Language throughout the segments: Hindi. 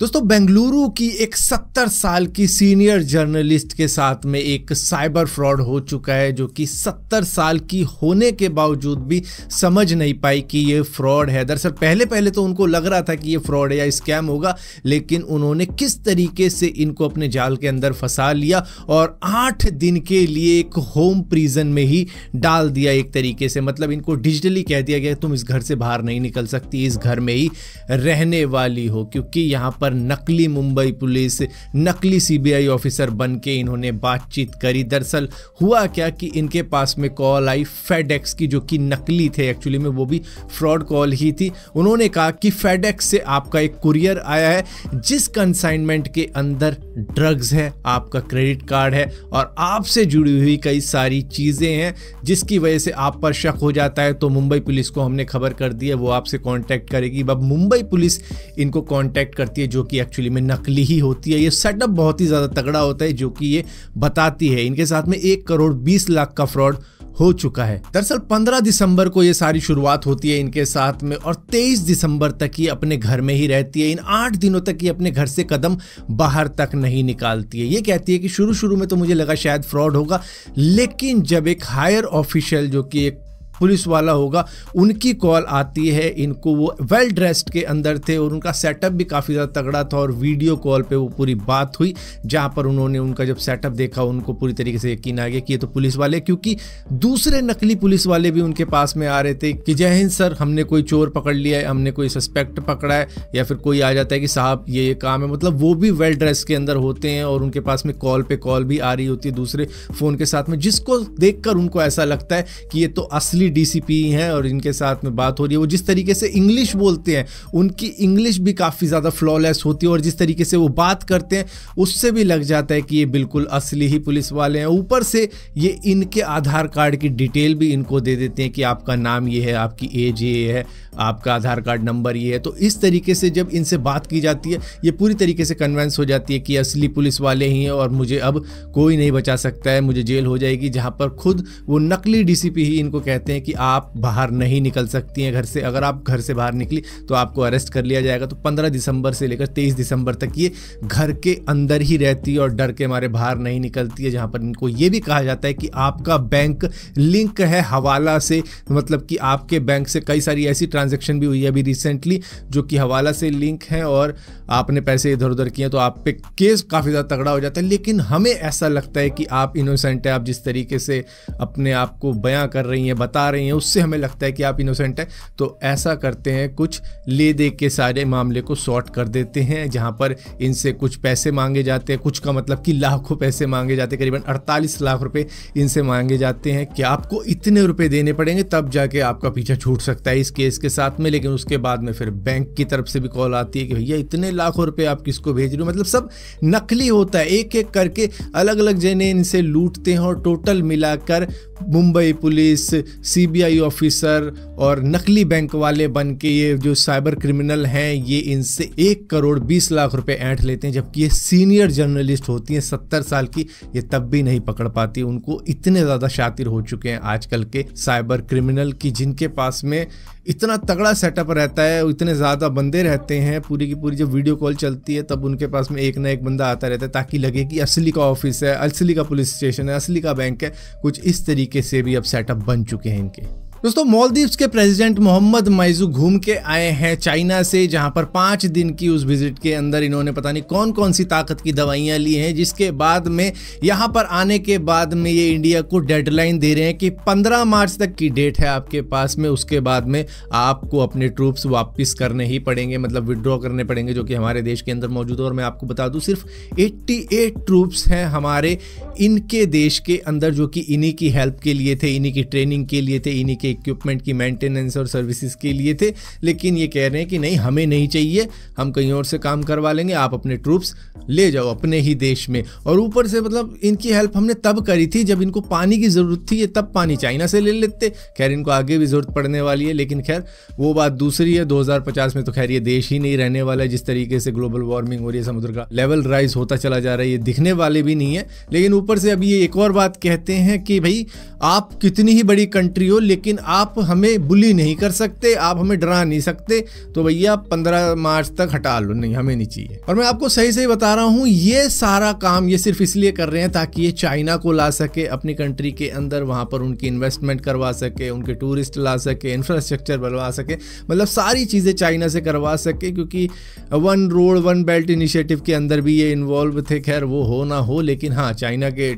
दोस्तों, बेंगलुरु की एक सत्तर साल की सीनियर जर्नलिस्ट के साथ में एक साइबर फ्रॉड हो चुका है, जो कि सत्तर साल की होने के बावजूद भी समझ नहीं पाई कि ये फ्रॉड है। दरअसल पहले पहले तो उनको लग रहा था कि ये फ्रॉड है या स्कैम होगा, लेकिन उन्होंने किस तरीके से इनको अपने जाल के अंदर फंसा लिया और आठ दिन के लिए एक होम प्रिजन में ही डाल दिया एक तरीके से। मतलब इनको डिजिटली कह दिया गया तुम इस घर से बाहर नहीं निकल सकती, इस घर में ही रहने वाली हो, क्योंकि यहाँ पर पर नकली मुंबई पुलिस, नकली सीबीआई ऑफिसर बन के इन्होंने बातचीत करी। दरअसल हुआ क्या कि इनके पास में कॉल आई फेडेक्स की, जो कि नकली थे एक्चुअली में वो भी फ्रॉड कॉल ही थी। उन्होंने कहा कि फेडेक्स से आपका एक कुरियर आया है, जिस कंसाइनमेंट के अंदर ड्रग्स है, आपका क्रेडिट कार्ड है, और आपसे जुड़ी हुई कई सारी चीज़ें हैं, जिसकी वजह से आप पर शक हो जाता है तो मुंबई पुलिस को हमने खबर कर दी है, वो आपसे कांटेक्ट करेगी। अब मुंबई पुलिस इनको कांटेक्ट करती है, जो जो कि एक्चुअली में नकली ही होती है। ये सेटअप बहुत ही ज़्यादा तगड़ा होता है, जो कि ये बताती है। इनके साथ में एक करोड़ बीस लाख का फ्रॉड हो चुका है। दरअसल 15 दिसंबर को ये सारी शुरुआत होती है इनके साथ में और 23 दिसंबर तक ये अपने घर में ही रहती है। इन आठ दिनों तक ये अपने घर से कदम बाहर तक नहीं निकालती है। ये कहती है कि शुरू शुरू में तो मुझे लगा शायद फ्रॉड होगा, लेकिन जब एक हायर ऑफिशियल जो कि एक पुलिस वाला होगा, उनकी कॉल आती है, इनको वो वेल ड्रेस्ड के अंदर थे और उनका सेटअप भी काफ़ी ज़्यादा तगड़ा था और वीडियो कॉल पे वो पूरी बात हुई, जहाँ पर उन्होंने उनका जब सेटअप देखा, उनको पूरी तरीके से यकीन आ गया कि ये तो पुलिस वाले क्योंकि दूसरे नकली पुलिस वाले भी उनके पास में आ रहे थे कि जय हिंद सर, हमने कोई चोर पकड़ लिया है, हमने कोई सस्पेक्ट पकड़ा है, या फिर कोई आ जाता है कि साहब, ये ये काम है। मतलब वो भी वेल ड्रेस के अंदर होते हैं और उनके पास में कॉल पे कॉल भी आ रही होती है दूसरे फ़ोन के साथ में, जिसको देखकर उनको ऐसा लगता है कि ये तो असली भी डीसीपी हैं और इनके साथ में बात हो रही है। वो जिस तरीके से इंग्लिश बोलते हैं, उनकी इंग्लिश भी काफ़ी ज़्यादा फ्लॉलेस होती है और जिस तरीके से वो बात करते हैं, उससे भी लग जाता है कि ये बिल्कुल असली ही पुलिस वाले हैं। ऊपर से ये इनके आधार कार्ड की डिटेल भी इनको दे देते हैं कि आपका नाम ये है, आपकी एज ये है, आपका आधार कार्ड नंबर ये है। तो इस तरीके से जब इनसे बात की जाती है, ये पूरी तरीके से कन्वेंस हो जाती है कि असली पुलिस वाले ही हैं और मुझे अब कोई नहीं बचा सकता है, मुझे जेल हो जाएगी, जहाँ पर खुद वो नकली डीसीपी ही इनको कहते हैं कि आप बाहर नहीं निकल सकती हैं घर से। अगर आप घर से बाहर निकली तो आपको अरेस्ट कर लिया जाएगा। तो पंद्रह दिसंबर से लेकर तेईस दिसंबर तक ये घर के अंदर ही रहती है और डर के मारे बाहर नहीं निकलती है, जहाँ पर इनको ये भी कहा जाता है कि आपका बैंक लिंक है हवाला से। मतलब कि आपके बैंक से कई सारी ऐसी ट्रांजेक्शन भी हुई है अभी रिसेंटली जो कि हवाला से लिंक है और आपने पैसे इधर उधर किए तो आप पे केस काफ़ी ज़्यादा तगड़ा हो जाता है। लेकिन हमें ऐसा लगता है कि आप इनोसेंट है, आप जिस तरीके से अपने आप को बयां कर रही हैं, बता रही हैं, उससे हमें लगता है कि आप इनोसेंट हैं। तो ऐसा करते हैं, कुछ ले दे के सारे मामले को सॉर्ट कर देते हैं, जहाँ पर इनसे कुछ पैसे मांगे जाते हैं। कुछ का मतलब कि लाखों पैसे मांगे जाते हैं, करीबन अड़तालीस लाख रुपए इनसे मांगे जाते हैं कि आपको इतने रुपए देने पड़ेंगे, तब जाके आपका पीछा छूट सकता है इस केस के साथ में। लेकिन उसके बाद में फिर बैंक की तरफ़ से भी कॉल आती है कि भैया, इतने लाखों रुपए आप किसको भेज रहे हो? मतलब सब नकली होता है। एक एक करके अलग अलग जने इनसे लूटते हैं और टोटल मिलाकर मुंबई पुलिस सीबीआई ऑफिसर और नकली बैंक वाले बन के ये जो साइबर क्रिमिनल हैं, ये इनसे एक करोड़ बीस लाख रुपए ऐंठ लेते हैं, जबकि ये सीनियर जर्नलिस्ट होती हैं सत्तर साल की, ये तब भी नहीं पकड़ पाती। उनको इतने ज़्यादा शातिर हो चुके हैं आजकल के साइबर क्रिमिनल की, जिनके पास में इतना तगड़ा सेटअप रहता है इतने ज़्यादा बंदे रहते हैं, पूरी की पूरी जब वीडियो कॉल चलती है, तब उनके पास में एक ना एक बंदा आता रहता है, ताकि लगे कि असली का ऑफ़िस है, असली का पुलिस स्टेशन है, असली का बैंक है। कुछ इस तरीके से भी अब सेटअप बन चुके हैं। इनके दोस्तों मालदीव्स के प्रेसिडेंट मोहम्मद मैजू घूम के आए हैं चाइना से, जहाँ पर पाँच दिन की उस विज़िट के अंदर इन्होंने पता नहीं कौन कौन सी ताकत की दवाइयाँ ली हैं, जिसके बाद में, यहाँ पर आने के बाद में ये इंडिया को डेडलाइन दे रहे हैं कि 15 मार्च तक की डेट है आपके पास में, उसके बाद में आपको अपने ट्रूप्स वापस करने ही पड़ेंगे मतलब विड्रॉ करने पड़ेंगे, जो कि हमारे देश के अंदर मौजूद है। और मैं आपको बता दूँ, सिर्फ़ एट्टी ट्रूप्स हैं हमारे इनके देश के अंदर जो कि इन्हीं की हेल्प के लिए थे, इन्हीं की ट्रेनिंग के लिए थे, इन्हीं के इक्विपमेंट की मेंटेनेंस और सर्विसेज़ के लिए थे, लेकिन ये कह रहे हैं कि नहीं, हमें नहीं चाहिए, हम कहीं और से काम करवा लेंगे, आप अपने ट्रूप्स ले जाओ अपने ही देश में। और ऊपर से मतलब इनकी हेल्प हमने तब करी थी जब इनको पानी की ज़रूरत थी, ये तब पानी चाइना से ले लेते। खैर, इनको आगे भी ज़रूरत पड़ने वाली है, लेकिन खैर, वो बात दूसरी है 2050 में तो खैर ये देश ही नहीं रहने वाला है, जिस तरीके से ग्लोबल वार्मिंग हो रही है समुद्र का लेवल राइज होता चला जा रहा है, ये दिखने वाले भी नहीं है। लेकिन ऊपर से अभी ये एक और बात कहते हैं कि भाई, आप कितनी ही बड़ी कंट्री हो, लेकिन आप हमें बुली नहीं कर सकते, आप हमें डरा नहीं सकते। तो भैया, पंद्रह मार्च तक हटा लो, नहीं, हमें नहीं चाहिए। और मैं आपको सही सही बता रहा हूँ, ये सारा काम ये सिर्फ़ इसलिए कर रहे हैं ताकि ये चाइना को ला सके, अपनी कंट्री के अंदर वहाँ पर उनकी इन्वेस्टमेंट करवा सके, उनके टूरिस्ट ला सके इंफ्रास्ट्रक्चर बनवा सके मतलब सारी चीज़ें चाइना से करवा सके, क्योंकि one road one belt initiative के अंदर भी ये इन्वॉल्व थे। खैर, वो हो ना हो, लेकिन हाँ चाइना के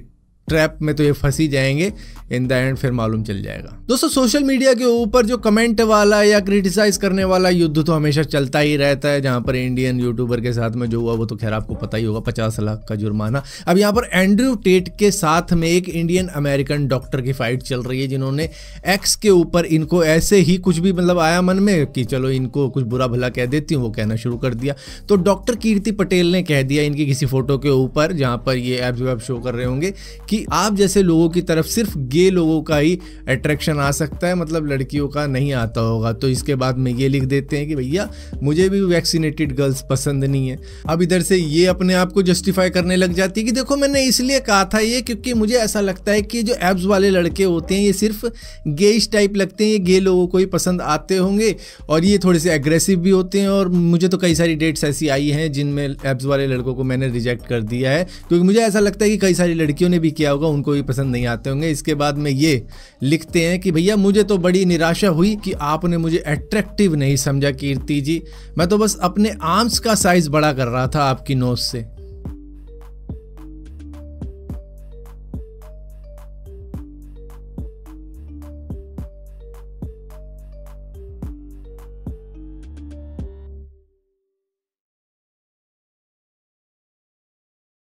ट्रैप में तो ये फंसी जाएँगे इन द एंड फिर मालूम चल जाएगा। दोस्तों सोशल मीडिया के ऊपर जो कमेंट वाला या क्रिटिसाइज करने वाला युद्ध तो हमेशा चलता ही रहता है, जहाँ पर इंडियन यूट्यूबर के साथ में जो हुआ, वो तो खैर आपको पता ही होगा, पचास लाख का जुर्माना। अब यहाँ पर एंड्रयू टेट के साथ में एक इंडियन अमेरिकन डॉक्टर की फाइट चल रही है, जिन्होंने एक्स के ऊपर इनको ऐसे ही कुछ भी मतलब आया मन में कि चलो इनको कुछ बुरा भला कह देती हूँ, वो कहना शुरू कर दिया। तो डॉक्टर कीर्ति पटेल ने कह दिया इनकी किसी फ़ोटो के ऊपर, जहाँ पर ये एप्स वेब शो कर रहे होंगे आप जैसे लोगों की तरफ़ सिर्फ़ गे लोगों का ही अट्रैक्शन आ सकता है मतलब लड़कियों का नहीं आता होगा। तो इसके बाद में ये लिख देते हैं कि भैया, मुझे भी वैक्सीनेटेड गर्ल्स पसंद नहीं है। अब इधर से ये अपने आप को जस्टिफाई करने लग जाती है कि देखो, मैंने इसलिए कहा था ये क्योंकि मुझे ऐसा लगता है कि जो एब्स वाले लड़के होते हैं, ये सिर्फ़ गेइश टाइप लगते हैं, ये गे लोगों को ही पसंद आते होंगे और ये थोड़े से एग्रेसिव भी होते हैं और मुझे तो कई सारी डेट्स ऐसी आई हैं जिनमें एब्स वाले लड़कों को मैंने रिजेक्ट कर दिया है। क्योंकि मुझे ऐसा लगता है कि कई सारी लड़कियों ने भी किया होगा, उनको भी पसंद नहीं आते होंगे। इसके बाद में ये लिखते हैं कि, भैया, मुझे तो बड़ी निराशा हुई कि आपने मुझे अट्रैक्टिव नहीं समझा, कीर्ति जी। मैं तो बस अपने आर्म्स का साइज़ बड़ा कर रहा था आपकी नोज़ से।